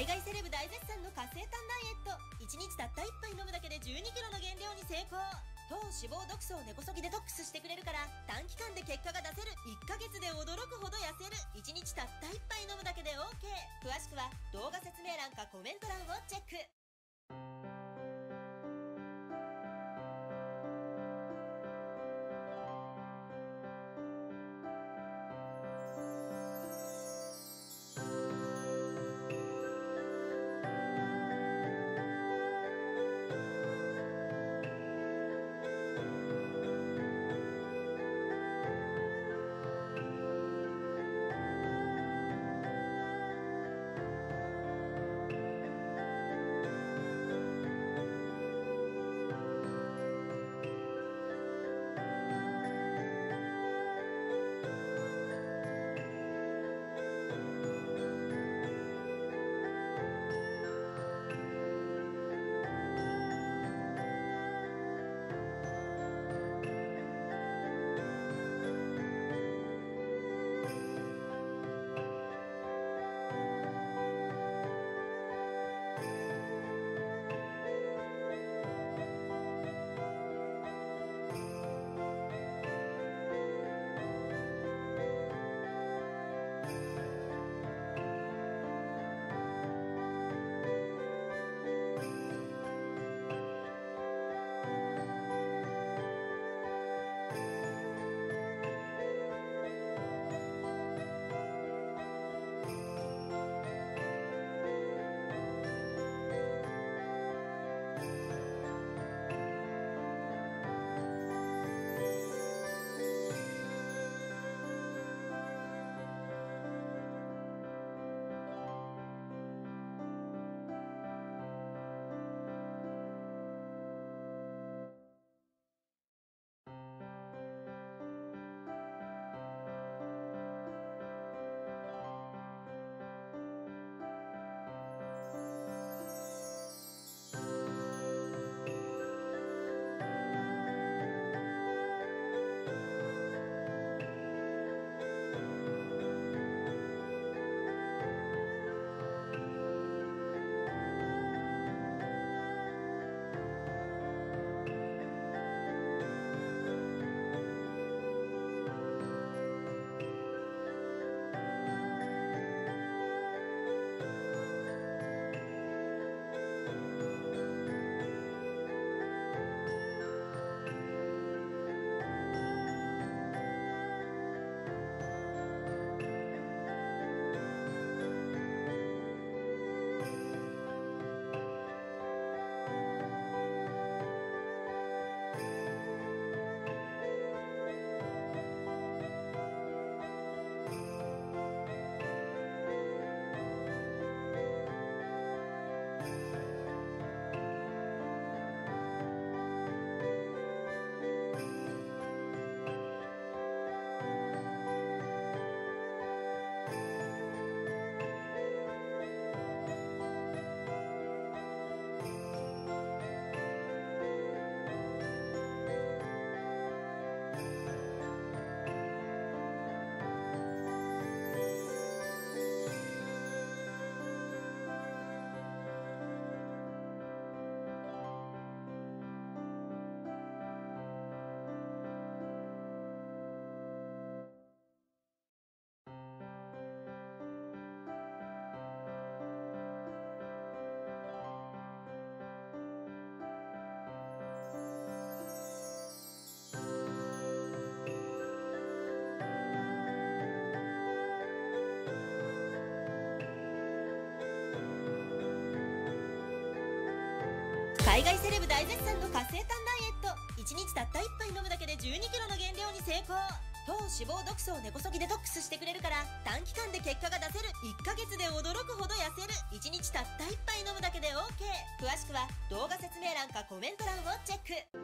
海外セレブ大絶賛の活性炭ダイエット。1日たった1杯飲むだけで1 2キロの減量に成功。糖脂肪毒素を根こそぎデトックスしてくれるから短期間で結果が出せる。1ヶ月で驚くほど痩せる。1日たった1杯飲むだけで OK 詳しくは動画説明欄かコメント欄をチェック。海外セレブ大絶賛の活性炭ダイエット1日たった1杯飲むだけで1 2キロの減量に成功。糖脂肪毒素を根こそぎデトックスしてくれるから短期間で結果が出せる。1ヶ月で驚くほど痩せる。1日たった1杯飲むだけで OK 詳しくは動画説明欄かコメント欄をチェック。